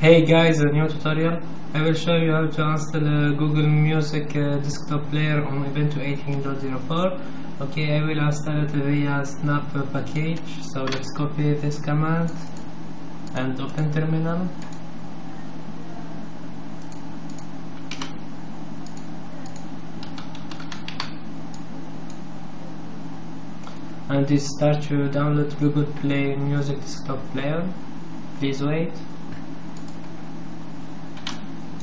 Hey guys, a new tutorial. I will show you how to install a Google Music uh, desktop player on Ubuntu 18.04. Okay, I will install it via snap package. So let's copy this command and open terminal. And start to download Google Play Music desktop player. Please wait.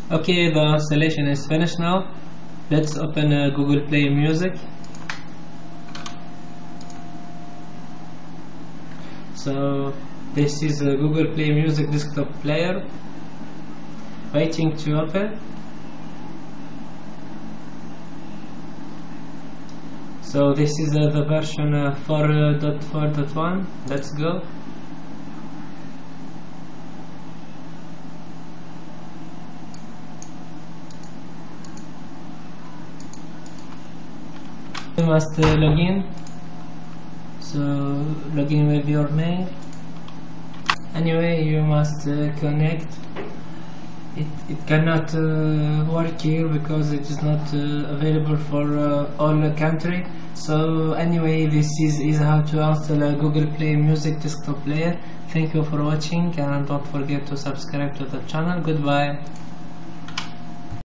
Okay, the installation is finished now. Let's open uh, Google Play Music. So this is a Google Play Music desktop player waiting to open. So this is uh, the version uh, 4.4.1. Let's go. You must uh, log in so log in with your mail. Anyway you must uh, connect. It, it cannot uh, work here because it is not uh, available for uh, all the country. So anyway this is, is how to install a Google Play Music desktop player. Thank you for watching and don't forget to subscribe to the channel. Goodbye